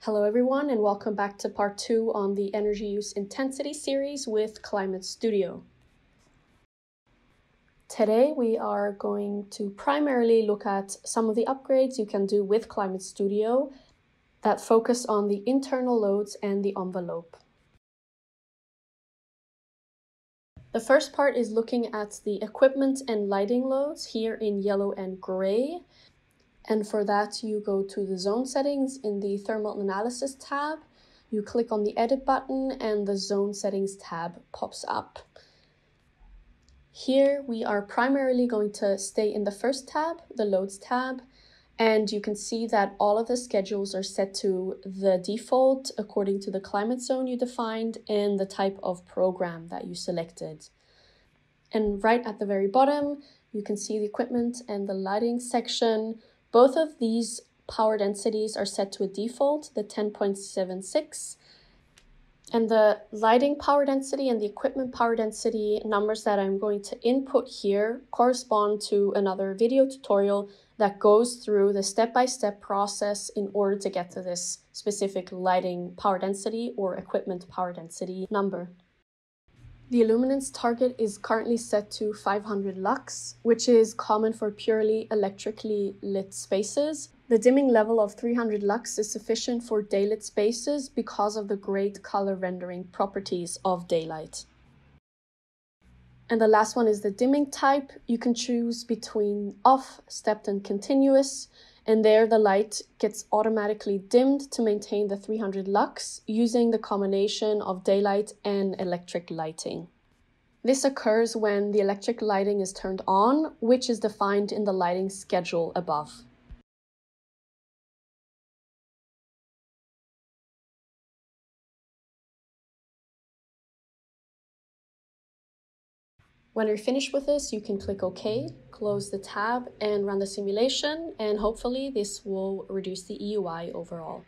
Hello everyone and welcome back to part two on the energy use intensity series with Climate Studio. Today we are going to primarily look at some of the upgrades you can do with Climate Studio that focus on the internal loads and the envelope. The first part is looking at the equipment and lighting loads here in yellow and gray. And for that, you go to the zone settings in the thermal analysis tab. You click on the edit button and the zone settings tab pops up. Here we are primarily going to stay in the first tab, the loads tab, and you can see that all of the schedules are set to the default according to the climate zone you defined and the type of program that you selected. And right at the very bottom, you can see the equipment and the lighting section. Both of these power densities are set to a default, the 10.76. And the lighting power density and the equipment power density numbers that I'm going to input here correspond to another video tutorial that goes through the step-by-step process in order to get to this specific lighting power density or equipment power density number. The illuminance target is currently set to 500 lux, which is common for purely electrically lit spaces. The dimming level of 300 lux is sufficient for daylit spaces because of the great color rendering properties of daylight. And the last one is the dimming type. You can choose between off, stepped, and continuous. And there the light gets automatically dimmed to maintain the 300 lux using the combination of daylight and electric lighting. This occurs when the electric lighting is turned on, which is defined in the lighting schedule above. When you're finished with this, you can click OK, close the tab and run the simulation, and hopefully this will reduce the EUI overall.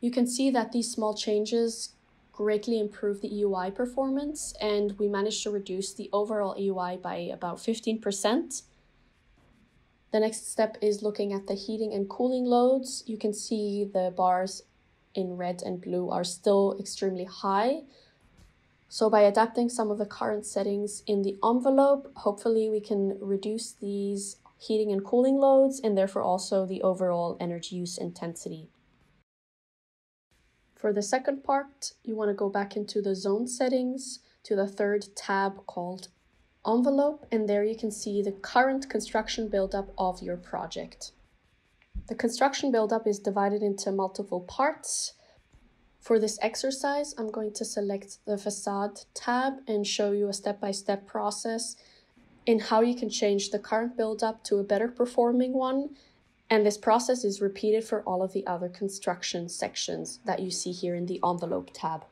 You can see that these small changes greatly improve the EUI performance, and we managed to reduce the overall EUI by about 15%. The next step is looking at the heating and cooling loads. You can see the bars in red and blue are still extremely high. So by adapting some of the current settings in the envelope, hopefully we can reduce these heating and cooling loads and therefore also the overall energy use intensity. For the second part, you want to go back into the zone settings to the third tab called envelope, and there you can see the current construction buildup of your project. The construction buildup is divided into multiple parts. For this exercise, I'm going to select the facade tab and show you a step-by-step -step process in how you can change the current buildup to a better performing one and this process is repeated for all of the other construction sections that you see here in the envelope tab.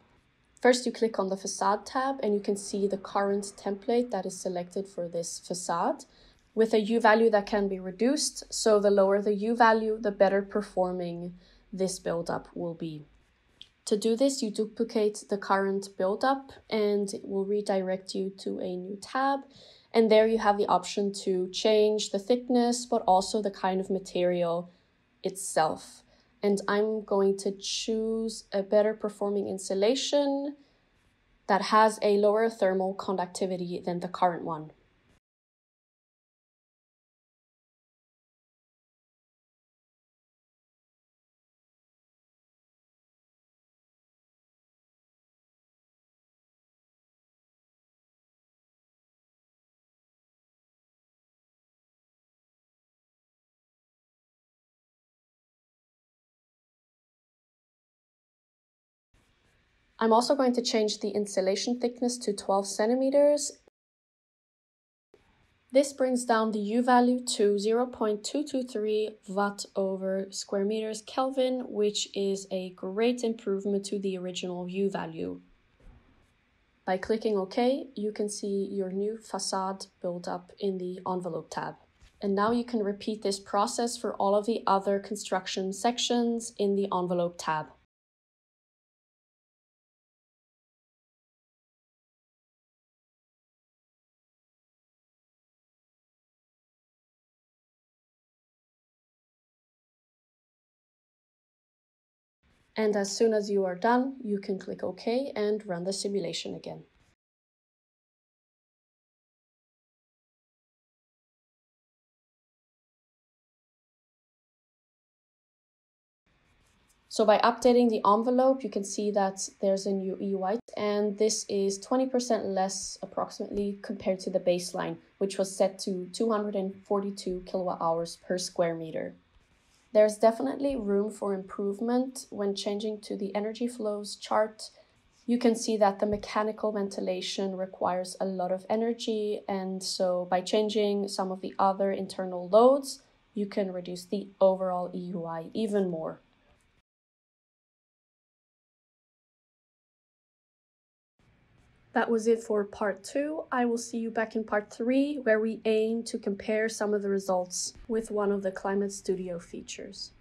First, you click on the facade tab and you can see the current template that is selected for this facade with a U value that can be reduced. So the lower the U value, the better performing this buildup will be. To do this, you duplicate the current buildup and it will redirect you to a new tab and there you have the option to change the thickness, but also the kind of material itself. And I'm going to choose a better performing insulation that has a lower thermal conductivity than the current one. I'm also going to change the insulation thickness to 12 centimeters. This brings down the U value to 0.223 watt over square meters Kelvin, which is a great improvement to the original U value. By clicking OK, you can see your new facade build up in the envelope tab. And now you can repeat this process for all of the other construction sections in the envelope tab. And as soon as you are done, you can click OK and run the simulation again. So by updating the envelope, you can see that there's a new EUI and this is 20% less approximately compared to the baseline, which was set to 242 kilowatt hours per square meter. There's definitely room for improvement when changing to the energy flows chart. You can see that the mechanical ventilation requires a lot of energy, and so by changing some of the other internal loads, you can reduce the overall EUI even more. That was it for part two. I will see you back in part three, where we aim to compare some of the results with one of the Climate Studio features.